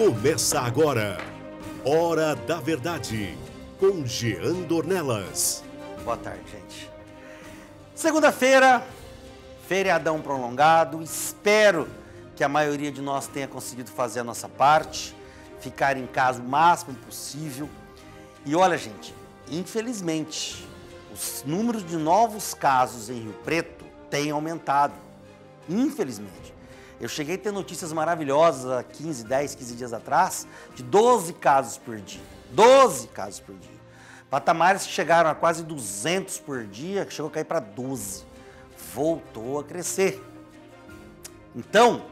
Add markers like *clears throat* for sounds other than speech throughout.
Começa agora. Hora da Verdade, com Jean Dornelas. Boa tarde, gente. Segunda-feira, feriadão prolongado. Espero que a maioria de nós tenha conseguido fazer a nossa parte, ficar em casa o máximo possível. E olha, gente, infelizmente, os números de novos casos em Rio Preto têm aumentado. Infelizmente. Eu cheguei a ter notícias maravilhosas há 15, 10, 15 dias atrás, de 12 casos por dia. 12 casos por dia. Patamares que chegaram a quase 200 por dia, que chegou a cair para 12. Voltou a crescer. Então,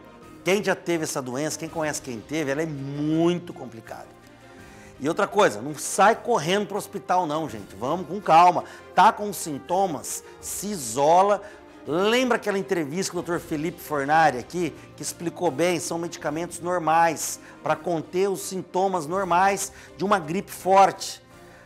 quem já teve essa doença, quem conhece quem teve, ela é muito complicada. E outra coisa, não sai correndo para o hospital não, gente. Vamos com calma. Tá com sintomas, se isola, Lembra aquela entrevista com o Dr. Felipe Fornari aqui, que explicou bem, são medicamentos normais para conter os sintomas normais de uma gripe forte.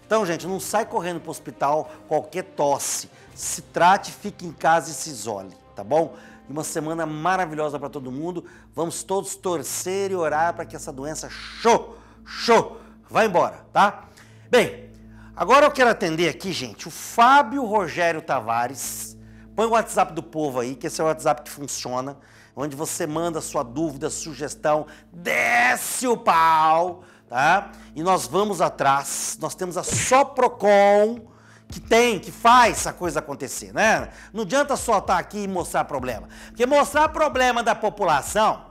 Então, gente, não sai correndo para o hospital qualquer tosse. Se trate, fique em casa e se isole, tá bom? Uma semana maravilhosa para todo mundo. Vamos todos torcer e orar para que essa doença show, show, vá embora, tá? Bem, agora eu quero atender aqui, gente, o Fábio Rogério Tavares Põe o WhatsApp do povo aí, que esse é o WhatsApp que funciona, onde você manda sua dúvida, sugestão, desce o pau, tá? E nós vamos atrás. Nós temos a Soprocon, que tem, que faz a coisa acontecer, né? Não adianta só estar tá aqui e mostrar problema. Porque mostrar problema da população,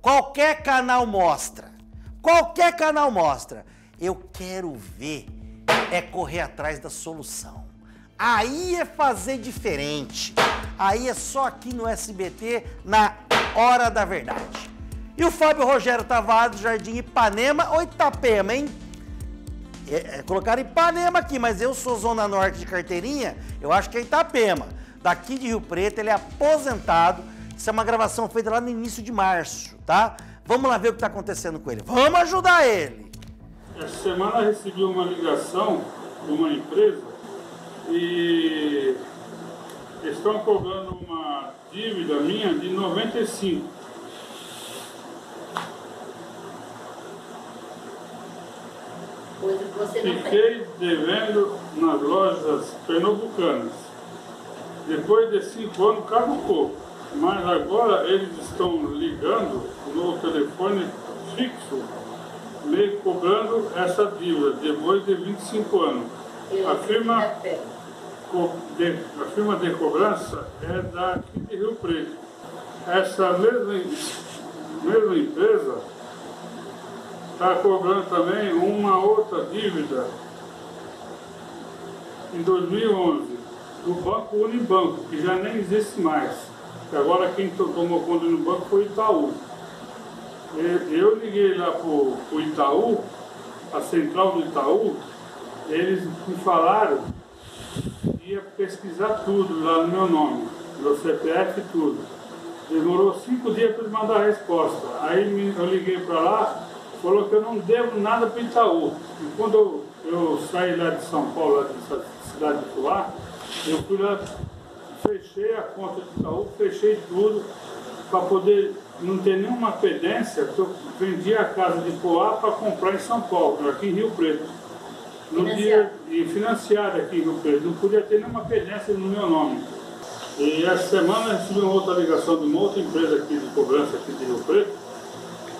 qualquer canal mostra. Qualquer canal mostra. Eu quero ver é correr atrás da solução. Aí é fazer diferente. Aí é só aqui no SBT, na Hora da Verdade. E o Fábio Rogério Tavares, Jardim Ipanema ou Itapema, hein? É, é, colocaram Ipanema aqui, mas eu sou Zona Norte de carteirinha, eu acho que é Itapema. Daqui de Rio Preto, ele é aposentado. Isso é uma gravação feita lá no início de março, tá? Vamos lá ver o que está acontecendo com ele. Vamos ajudar ele. Essa semana recebi uma ligação de uma empresa e estão cobrando uma dívida minha de 95. Fiquei devendo nas lojas pernambucanas. Depois de cinco anos caducou. Mas agora eles estão ligando no telefone fixo, me cobrando essa dívida depois de 25 anos. A firma de, a firma de cobrança é daqui de Rio Preto. Essa mesma, mesma empresa está cobrando também uma outra dívida em 2011 do Banco Unibanco, que já nem existe mais. Agora quem tomou conta no banco foi o Itaú. Eu liguei lá para o Itaú, a central do Itaú, eles me falaram ia pesquisar tudo lá no meu nome, meu CPF e tudo. Demorou cinco dias para mandar a resposta. Aí eu liguei para lá, falou que eu não devo nada para Itaú. E quando eu, eu, saí lá de São Paulo, lá dessa cidade de Fuá, eu fui lá, fechei a conta de Itaú, fechei tudo, para poder não ter nenhuma pendência, eu vendi a casa de Poá para comprar em São Paulo, aqui em Rio Preto no dia e financiado aqui no Preto. Não podia ter nenhuma pendência no meu nome. E essa semana recebi uma outra ligação de uma outra empresa aqui de cobrança aqui de Rio Preto,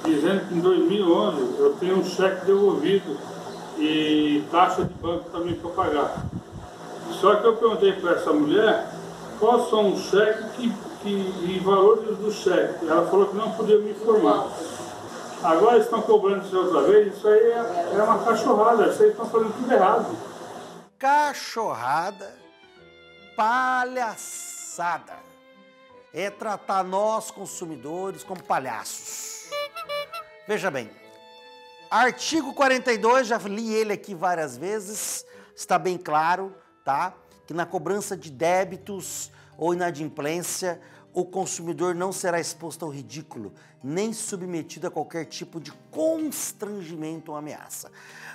dizendo que em 2011 eu tenho um cheque devolvido e taxa de banco também para pagar. Só que eu perguntei para essa mulher quais são os cheques que, que, e valores do cheque. Ela falou que não podia me informar. Agora estão cobrando isso outra vez, isso aí é, é uma cachorrada, aí estão fazendo tudo errado. Cachorrada, palhaçada. É tratar nós, consumidores, como palhaços. Veja bem, artigo 42, já li ele aqui várias vezes, está bem claro, tá? Que na cobrança de débitos ou inadimplência, o consumidor não será exposto ao ridículo, nem submetido a qualquer tipo de constrangimento ou ameaça.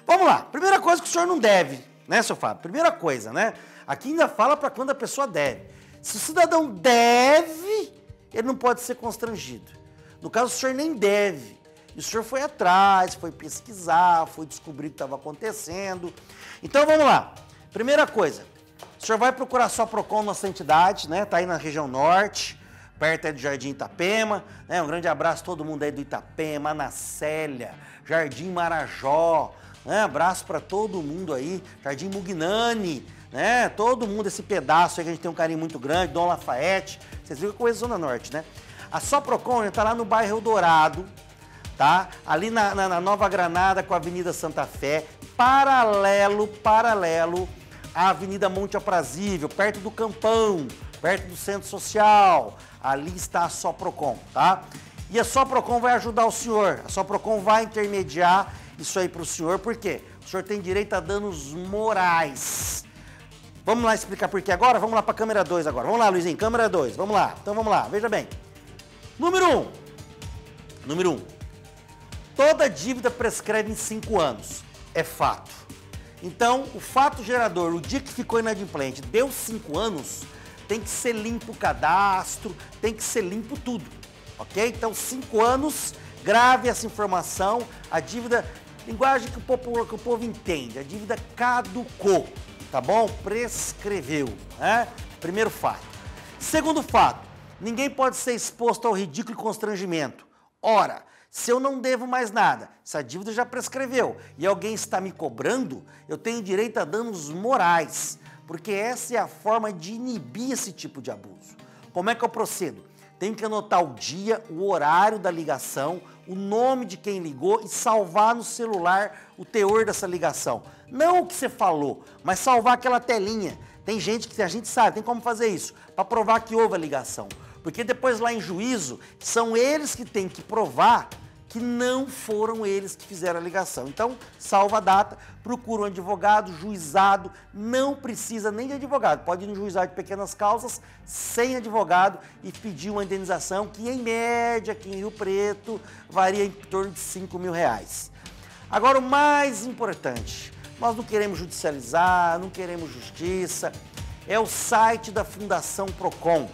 Vamos lá, primeira coisa que o senhor não deve, né, seu Fábio? Primeira coisa, né? Aqui ainda fala para quando a pessoa deve. Se o cidadão deve, ele não pode ser constrangido. No caso, o senhor nem deve. E o senhor foi atrás, foi pesquisar, foi descobrir o que estava acontecendo. Então vamos lá. Primeira coisa, o senhor vai procurar só PROCON nossa entidade, né? Tá aí na região norte, perto aí do Jardim Itapema, né? Um grande abraço a todo mundo aí do Itapema, na Célia, Jardim Marajó, né? Abraço para todo mundo aí, Jardim Mugnani, né? Todo mundo, esse pedaço aí que a gente tem um carinho muito grande, Dom Lafayette, vocês viram que é Zona Norte, né? A Soprocon está lá no bairro Eldorado, tá? Ali na, na, na, Nova Granada com a Avenida Santa Fé, paralelo, paralelo à Avenida Monte Aprazível, perto do Campão, perto do Centro Social. Ali está a Soprocon, tá? E a Soprocon vai ajudar o senhor. A Soprocon vai intermediar isso aí para o senhor, por quê? O senhor tem direito a danos morais. Vamos lá explicar por quê agora? Vamos lá para a câmera 2 agora. Vamos lá, Luizinho, câmera 2. Vamos lá. Então vamos lá, veja bem. Número 1. Um. Número 1. Um. Toda dívida prescreve em 5 anos. É fato. Então, o fato gerador, o dia que ficou inadimplente, deu 5 anos, tem que ser limpo o cadastro, tem que ser limpo tudo. Ok? Então, 5 anos, grave essa informação. A dívida, linguagem que o, povo, que o povo entende, a dívida caducou tá bom? Prescreveu, né? Primeiro fato. Segundo fato, ninguém pode ser exposto ao ridículo e constrangimento. Ora, se eu não devo mais nada, se a dívida já prescreveu e alguém está me cobrando, eu tenho direito a danos morais, porque essa é a forma de inibir esse tipo de abuso. Como é que eu procedo? Tenho que anotar o dia, o horário da ligação, o nome de quem ligou e salvar no celular o teor dessa ligação. Não o que você falou, mas salvar aquela telinha. Tem gente que a gente sabe, tem como fazer isso, para provar que houve a ligação. Porque depois lá em juízo, são eles que têm que provar que não foram eles que fizeram a ligação. Então, salva a data, procura um advogado, juizado, não precisa nem de advogado, pode ir no juizado de pequenas causas sem advogado e pedir uma indenização que, em média, aqui em Rio Preto, varia em torno de 5 mil reais. Agora, o mais importante, nós não queremos judicializar, não queremos justiça, é o site da Fundação Procon.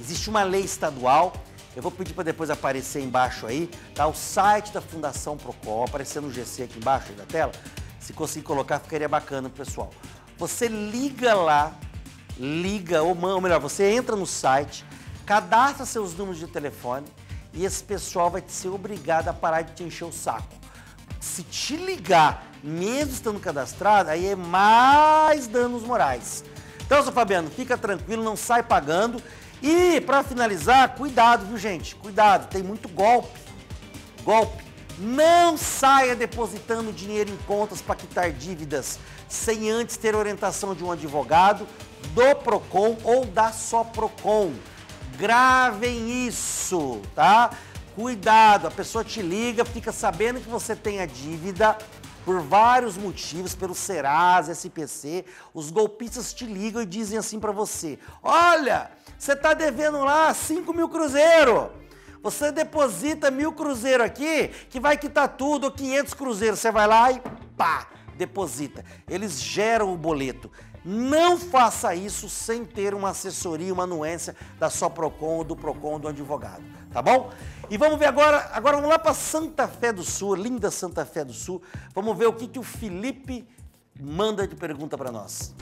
Existe uma lei estadual eu vou pedir para depois aparecer embaixo aí, tá? O site da Fundação Procon, aparecendo no GC aqui embaixo da tela. Se conseguir colocar, ficaria bacana, pessoal. Você liga lá, liga, ou, ou melhor, você entra no site, cadastra seus números de telefone e esse pessoal vai ser obrigado a parar de te encher o saco. Se te ligar, mesmo estando cadastrado, aí é mais danos morais. Então, seu Fabiano, fica tranquilo, não sai pagando e para finalizar, cuidado, viu gente? Cuidado, tem muito golpe. Golpe. Não saia depositando dinheiro em contas para quitar dívidas sem antes ter orientação de um advogado, do Procon ou da só Procon. Gravem isso, tá? Cuidado, a pessoa te liga, fica sabendo que você tem a dívida por vários motivos, pelo Serasa, SPC, os golpistas te ligam e dizem assim para você: "Olha, você está devendo lá 5 mil cruzeiro. Você deposita mil cruzeiro aqui, que vai quitar tudo, ou 500 cruzeiros. Você vai lá e pá, deposita. Eles geram o boleto. Não faça isso sem ter uma assessoria, uma anuência da sua Procon do Procon do advogado, tá bom? E vamos ver agora, agora vamos lá para Santa Fé do Sul, linda Santa Fé do Sul. Vamos ver o que, que o Felipe manda de pergunta para nós.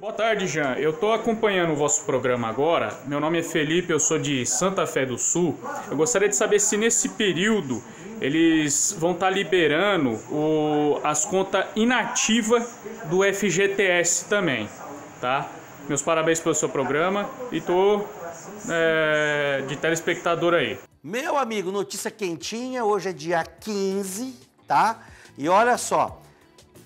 Boa tarde, Jean. Eu estou acompanhando o vosso programa agora. Meu nome é Felipe, eu sou de Santa Fé do Sul. Eu gostaria de saber se nesse período eles vão estar tá liberando o, as contas inativas do FGTS também, tá? Meus parabéns pelo seu programa e tô é, de telespectador aí. Meu amigo, notícia quentinha. Hoje é dia 15, tá? E olha só,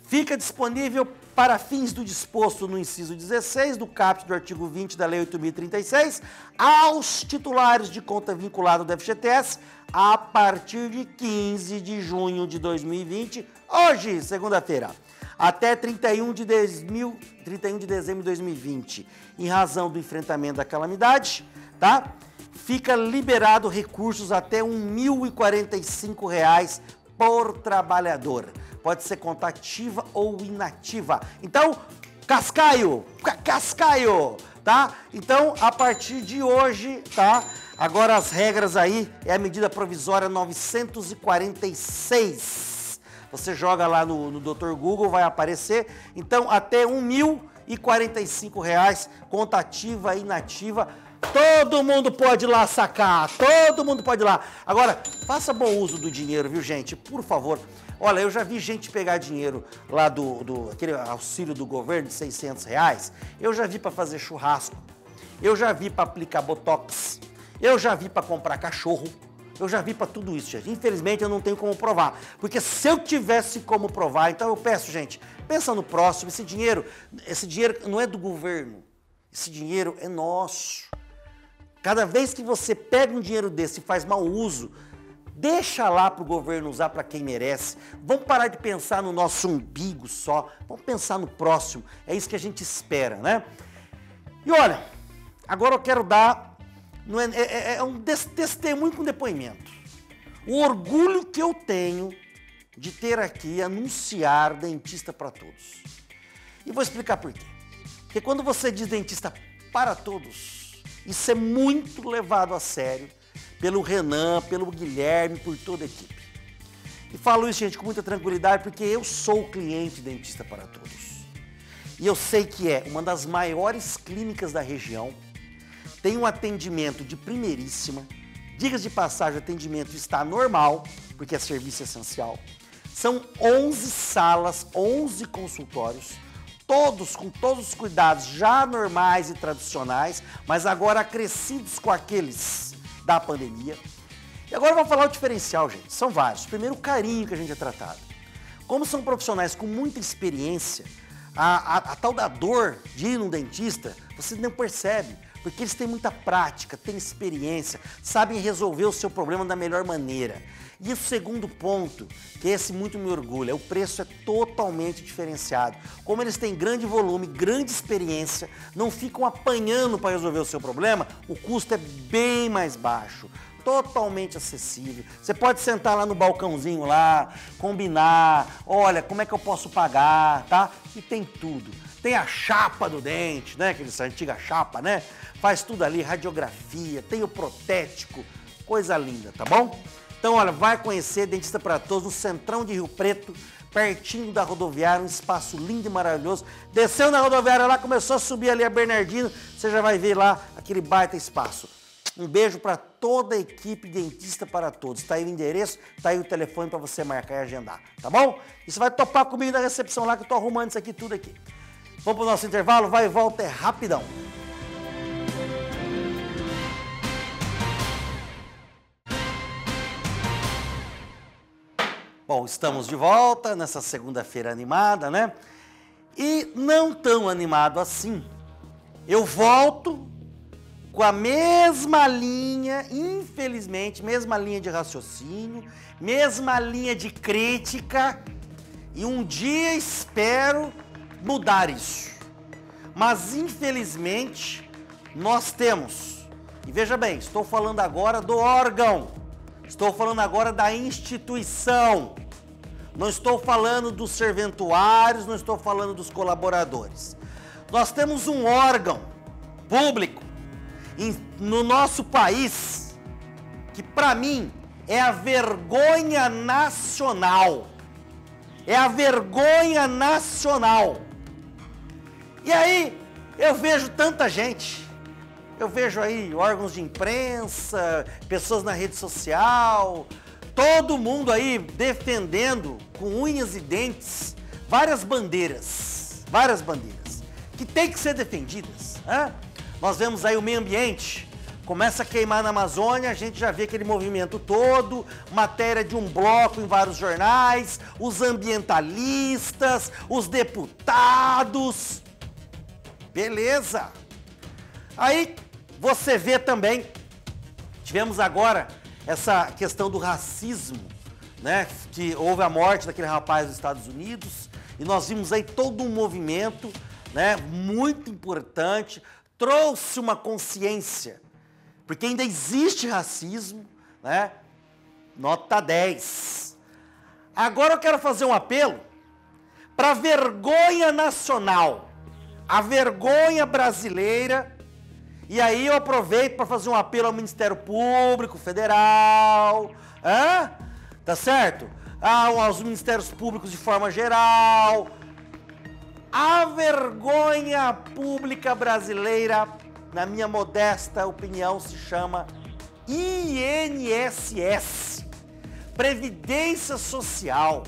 fica disponível para fins do disposto no inciso 16 do caput do artigo 20 da Lei 8.036, aos titulares de conta vinculada do FGTS a partir de 15 de junho de 2020, hoje, segunda-feira, até 31 de, 2000, 31 de dezembro de 2020, em razão do enfrentamento da calamidade, tá? Fica liberado recursos até R$ 1.045 por trabalhador pode ser contativa ou inativa. Então, Cascaio, Cascaio, tá? Então, a partir de hoje, tá? Agora as regras aí é a medida provisória 946. Você joga lá no, no Dr. Google, vai aparecer. Então, até 1.045 reais, conta ativa e inativa. Todo mundo pode ir lá sacar, todo mundo pode ir lá. Agora, faça bom uso do dinheiro, viu, gente? Por favor. Olha, eu já vi gente pegar dinheiro lá do, do aquele auxílio do governo de 600 reais. Eu já vi para fazer churrasco. Eu já vi para aplicar botox. Eu já vi para comprar cachorro. Eu já vi para tudo isso, gente. Infelizmente eu não tenho como provar. Porque se eu tivesse como provar, então eu peço, gente, pensa no próximo. Esse dinheiro, esse dinheiro não é do governo. Esse dinheiro é nosso. Cada vez que você pega um dinheiro desse e faz mau uso, Deixa lá para o governo usar para quem merece. Vamos parar de pensar no nosso umbigo só. Vamos pensar no próximo. É isso que a gente espera, né? E olha, agora eu quero dar é, é, é, é um testemunho com depoimento. O orgulho que eu tenho de ter aqui anunciar dentista para todos. E vou explicar por quê. Porque quando você diz dentista para todos, isso é muito levado a sério pelo Renan, pelo Guilherme, por toda a equipe. E falo isso, gente, com muita tranquilidade, porque eu sou cliente Dentista para Todos. E eu sei que é uma das maiores clínicas da região, tem um atendimento de primeiríssima, dicas de passagem, o atendimento está normal, porque é serviço essencial. São 11 salas, 11 consultórios, todos com todos os cuidados já normais e tradicionais, mas agora acrescidos com aqueles da pandemia. E agora eu vou falar o diferencial, gente. São vários. Primeiro, o carinho que a gente é tratado. Como são profissionais com muita experiência, a, a, a tal da dor de ir num dentista, você não percebe, porque eles têm muita prática, têm experiência, sabem resolver o seu problema da melhor maneira. E o segundo ponto, que esse muito me orgulha, é o preço é totalmente diferenciado. Como eles têm grande volume, grande experiência, não ficam apanhando para resolver o seu problema, o custo é bem mais baixo totalmente acessível. Você pode sentar lá no balcãozinho lá, combinar, olha, como é que eu posso pagar, tá? E tem tudo. Tem a chapa do dente, né? Aquela antiga chapa, né? Faz tudo ali, radiografia, tem o protético, coisa linda, tá bom? Então, olha, vai conhecer Dentista para Todos no Centrão de Rio Preto, pertinho da rodoviária, um espaço lindo e maravilhoso. Desceu na rodoviária lá, começou a subir ali a Bernardino, você já vai ver lá aquele baita espaço. Um beijo para toda a equipe Dentista para Todos. Está aí o endereço, está aí o telefone para você marcar e agendar, tá bom? E você vai topar comigo na recepção lá que eu estou arrumando isso aqui tudo aqui. Vamos para o nosso intervalo? Vai e volta, é rapidão. Bom, estamos de volta nessa segunda-feira animada, né? E não tão animado assim. Eu volto com a mesma linha, infelizmente, mesma linha de raciocínio, mesma linha de crítica, e um dia espero mudar isso. Mas infelizmente, nós temos, e veja bem, estou falando agora do órgão Estou falando agora da instituição. Não estou falando dos serventuários, não estou falando dos colaboradores. Nós temos um órgão público em, no nosso país que, para mim, é a vergonha nacional. É a vergonha nacional. E aí, eu vejo tanta gente eu vejo aí órgãos de imprensa, pessoas na rede social, todo mundo aí defendendo com unhas e dentes várias bandeiras, várias bandeiras, que tem que ser defendidas. Né? Nós vemos aí o meio ambiente, começa a queimar na Amazônia, a gente já vê aquele movimento todo, matéria de um bloco em vários jornais, os ambientalistas, os deputados. Beleza! Aí você vê também, tivemos agora essa questão do racismo, né? Que houve a morte daquele rapaz dos Estados Unidos e nós vimos aí todo um movimento, né? Muito importante, trouxe uma consciência, porque ainda existe racismo, né? Nota 10. Agora eu quero fazer um apelo para vergonha nacional, a vergonha brasileira E aí eu aproveito para fazer um apelo ao Ministério Público Federal, hã? tá certo? Aos ministérios públicos de forma geral. A vergonha pública brasileira, na minha modesta opinião, se chama INSS Previdência Social.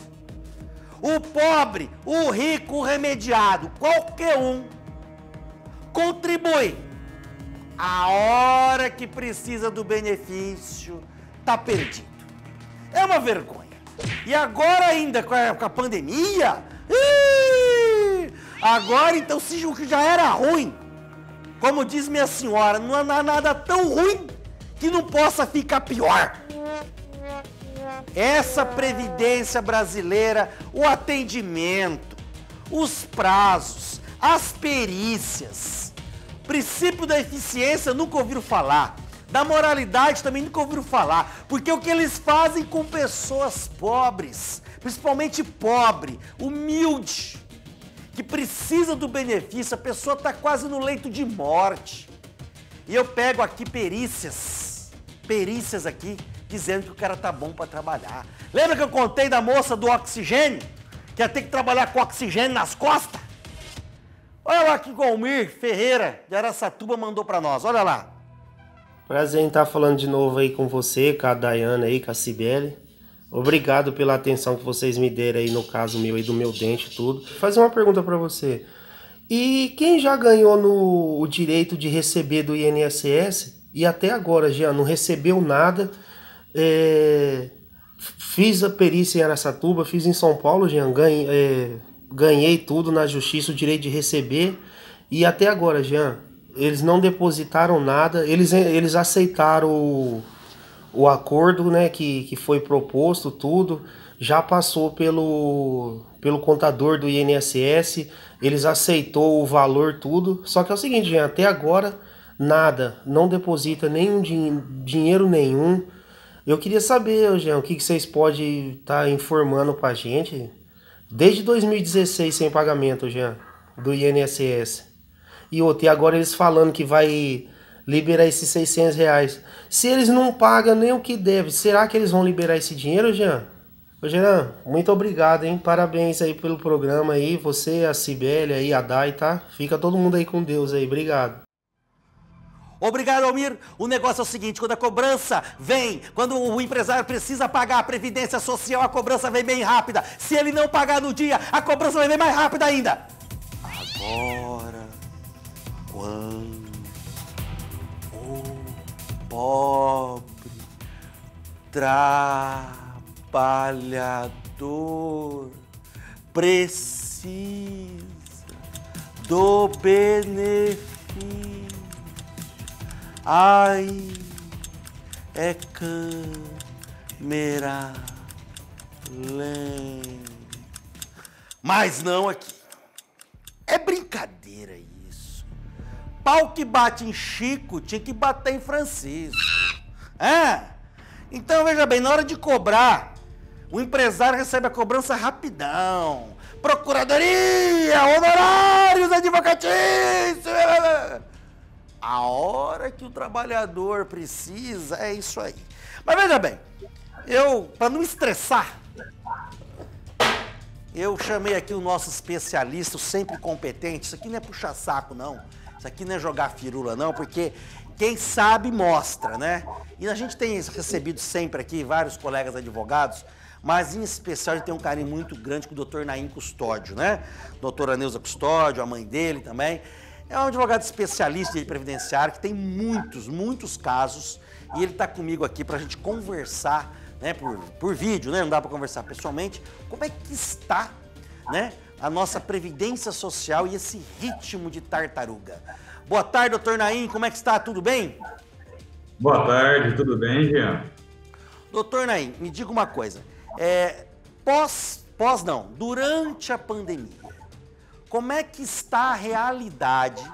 O pobre, o rico, o remediado, qualquer um, contribui. A hora que precisa do benefício, tá perdido. É uma vergonha. E agora ainda com a, com a pandemia, agora então se o que já era ruim, como diz minha senhora, não há nada tão ruim que não possa ficar pior. Essa previdência brasileira, o atendimento, os prazos, as perícias, princípio da eficiência nunca ouviram falar. Da moralidade também nunca ouviram falar, porque o que eles fazem com pessoas pobres, principalmente pobre, humilde, que precisa do benefício, a pessoa está quase no leito de morte. E eu pego aqui perícias, perícias aqui, dizendo que o cara tá bom para trabalhar. Lembra que eu contei da moça do oxigênio? Que ia ter que trabalhar com oxigênio nas costas? Olha lá que Golmir Ferreira de Araçatuba mandou para nós, olha lá. Prazer em estar falando de novo aí com você, com a Dayana aí, com a Cibele. Obrigado pela atenção que vocês me deram aí no caso meu aí do meu dente tudo. Vou fazer uma pergunta para você. E quem já ganhou no, o direito de receber do INSS e até agora já não recebeu nada é, fiz a perícia em Aracatuba, fiz em São Paulo, Jean, ganhei, é, ganhei tudo na justiça, o direito de receber. E até agora, Jean, eles não depositaram nada, eles, eles aceitaram o, o acordo né, que, que foi proposto, tudo. Já passou pelo, pelo contador do INSS, eles aceitou o valor, tudo. Só que é o seguinte, Jean, até agora nada, não deposita nenhum din dinheiro nenhum. Eu queria saber, Jean, o que, que vocês podem estar tá informando para a gente desde 2016 sem pagamento, Jean, do INSS. E outro, e agora eles falando que vai liberar esses 600 reais. Se eles não pagam nem o que deve, será que eles vão liberar esse dinheiro, Jean? Ô, Jean, muito obrigado, hein? Parabéns aí pelo programa aí. Você, a Cibele aí, a Dai, tá? Fica todo mundo aí com Deus aí. Obrigado. Obrigado, Almir. O negócio é o seguinte: quando a cobrança vem, quando o empresário precisa pagar a previdência social, a cobrança vem bem rápida. Se ele não pagar no dia, a cobrança vai vir mais rápida ainda. Agora, quando o pobre trabalhador precisa do benefício Ai, é câmera lenta. Mas não aqui. É brincadeira isso. Pau que bate em Chico tinha que bater em Francisco. É? Então veja bem, na hora de cobrar, o empresário recebe a cobrança rapidão. Procuradoria, honorários advocatícios a hora que o trabalhador precisa, é isso aí. Mas veja bem, eu, para não estressar, eu chamei aqui o nosso especialista, sempre competente. Isso aqui não é puxar saco, não. Isso aqui não é jogar firula, não, porque quem sabe mostra, né? E a gente tem recebido sempre aqui vários colegas advogados, mas em especial a gente tem um carinho muito grande com o doutor Naim Custódio, né? Doutora Neuza Custódio, a mãe dele também. É um advogado especialista de previdenciário que tem muitos, muitos casos e ele está comigo aqui para a gente conversar, né, por, por vídeo, né, não dá para conversar pessoalmente, como é que está, né, a nossa previdência social e esse ritmo de tartaruga. Boa tarde, doutor Naim, como é que está? Tudo bem? Boa tarde, tudo bem, Jean? Doutor Naim, me diga uma coisa, é, pós, pós não, durante a pandemia, como é que está a realidade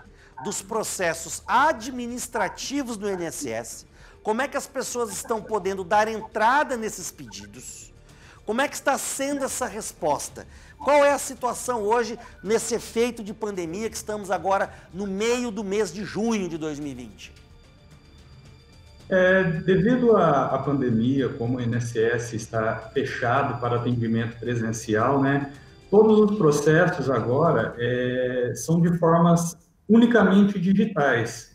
dos processos administrativos do INSS, como é que as pessoas estão podendo dar entrada nesses pedidos, como é que está sendo essa resposta. Qual é a situação hoje nesse efeito de pandemia que estamos agora no meio do mês de junho de 2020? É, devido à, pandemia, como o INSS está fechado para atendimento presencial, né, todos os processos agora é, são de formas unicamente digitais.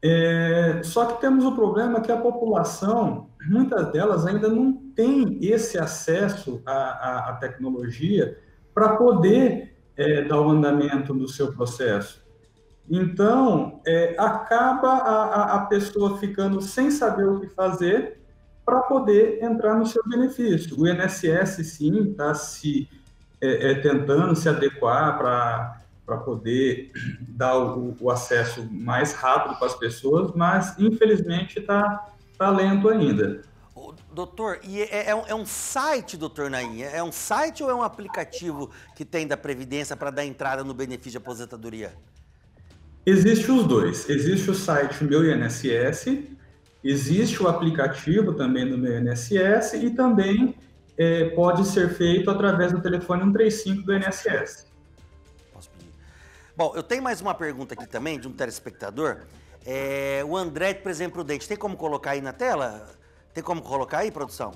É, só que temos o problema que a população, muitas delas ainda não tem esse acesso à, à, à tecnologia para poder é, dar o andamento do seu processo. Então, é, acaba a, a, pessoa ficando sem saber o que fazer para poder entrar no seu benefício. O INSS, sim, está se é, é, tentando se adequar para poder *clears throat* dar o, o, acesso mais rápido para as pessoas, mas, infelizmente, está tá lento ainda. Doutor, e é, é, um, é, um, site, doutor Naim? É um site ou é um aplicativo que tem da Previdência para dar entrada no benefício de aposentadoria? Existe os dois. Existe o site Meu INSS, existe o aplicativo também do Meu INSS e também é, pode ser feito através do telefone 135 do INSS. Bom, eu tenho mais uma pergunta aqui também de um telespectador. É, o André de Presidente Prudente, tem como colocar aí na tela? Tem como colocar aí, produção?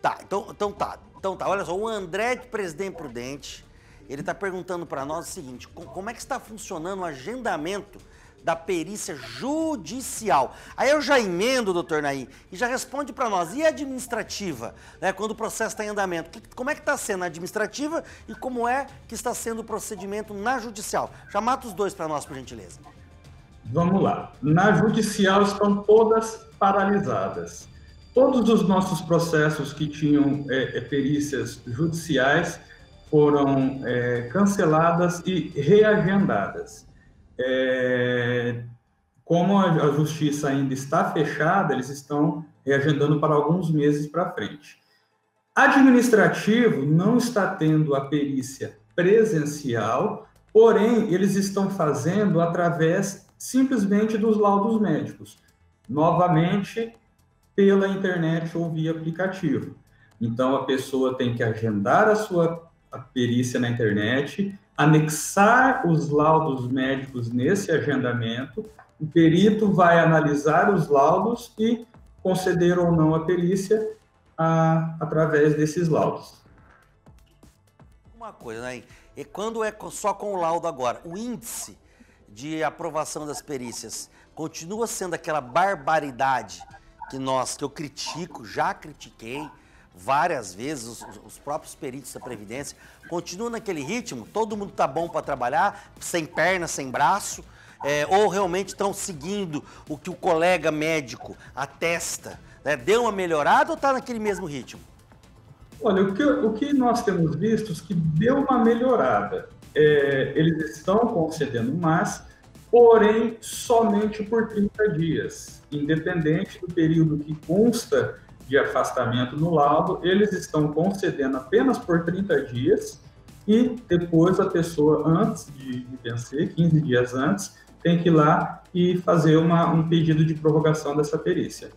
Tá, então, então tá. Então tá, olha só, o André de Presidente Prudente ele está perguntando para nós o seguinte: como é que está funcionando o agendamento da perícia judicial? Aí eu já emendo, doutor Naim, e já responde para nós. E a administrativa, né, quando o processo está em andamento? Como é que está sendo a administrativa e como é que está sendo o procedimento na judicial? Já mata os dois para nós, por gentileza. Vamos lá. Na judicial estão todas paralisadas. Todos os nossos processos que tinham é, é perícias judiciais foram é, canceladas e reagendadas. É, como a, a justiça ainda está fechada, eles estão reagendando para alguns meses para frente. Administrativo não está tendo a perícia presencial, porém eles estão fazendo através simplesmente dos laudos médicos, novamente pela internet ou via aplicativo. Então a pessoa tem que agendar a sua perícia na internet, anexar os laudos médicos nesse agendamento, o perito vai analisar os laudos e conceder ou não a perícia a, através desses laudos. Uma coisa, né? E quando é só com o laudo agora, o índice de aprovação das perícias continua sendo aquela barbaridade que nós, que eu critico, já critiquei, várias vezes, os, os, próprios peritos da Previdência, continuam naquele ritmo, todo mundo está bom para trabalhar, sem perna, sem braço, é, ou realmente estão seguindo o que o colega médico atesta, né? deu uma melhorada ou está naquele mesmo ritmo? Olha, o que, o que nós temos visto é que deu uma melhorada. É, eles estão concedendo mais, porém somente por 30 dias, independente do período que consta de afastamento no laudo, eles estão concedendo apenas por 30 dias e depois a pessoa, antes de, vencer, 15 dias antes, tem que ir lá e fazer uma, um pedido de prorrogação dessa perícia.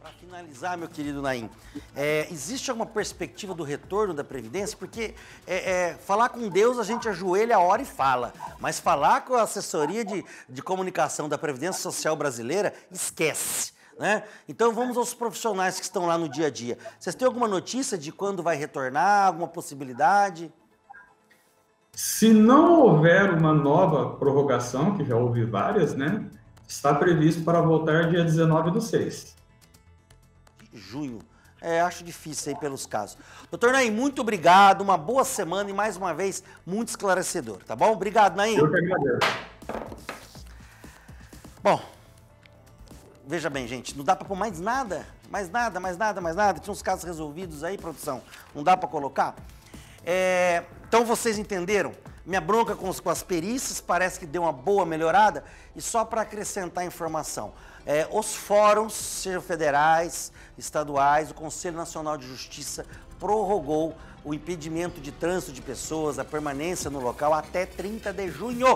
Para finalizar, meu querido Naim, é, existe alguma perspectiva do retorno da Previdência? Porque é, é, falar com Deus a gente ajoelha a hora e fala, mas falar com a assessoria de, de comunicação da Previdência Social Brasileira, esquece. Né? Então vamos aos profissionais que estão lá no dia a dia. Vocês têm alguma notícia de quando vai retornar, alguma possibilidade? Se não houver uma nova prorrogação, que já houve várias, né? Está previsto para voltar dia 19 do 6. Junho. É, acho difícil aí pelos casos. Doutor Naim, muito obrigado, uma boa semana e mais uma vez muito esclarecedor, tá bom? Obrigado, Naim. Eu que agradeço. Bom, veja bem, gente, não dá para pôr mais nada, mais nada, mais nada, mais nada. Tinha uns casos resolvidos aí, produção. Não dá para colocar? É, então vocês entenderam? Minha bronca com, com, as perícias parece que deu uma boa melhorada. E só para acrescentar informação, é, os fóruns, sejam federais, estaduais, o Conselho Nacional de Justiça prorrogou o impedimento de trânsito de pessoas, a permanência no local até 30 de junho.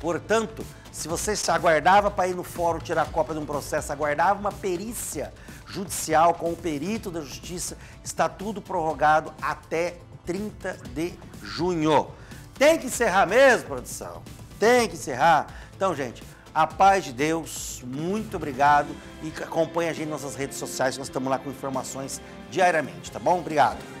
Portanto, se você se aguardava para ir no fórum tirar cópia de um processo, aguardava uma perícia judicial com o perito da justiça. Está tudo prorrogado até 30 de junho. Tem que encerrar mesmo, produção? Tem que encerrar. Então, gente, a paz de Deus, muito obrigado e acompanhe a gente nas nossas redes sociais, nós estamos lá com informações diariamente, tá bom? Obrigado.